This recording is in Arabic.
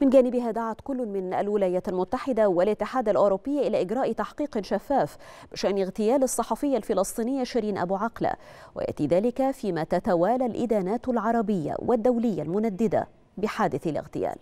من جانبها دعت كل من الولايات المتحدة والاتحاد الأوروبي إلى إجراء تحقيق شفاف بشأن اغتيال الصحفية الفلسطينية شيرين أبو عقلة. ويأتي ذلك فيما تتوالى الإدانات العربية والدولية المنددة بحادث الاغتيال.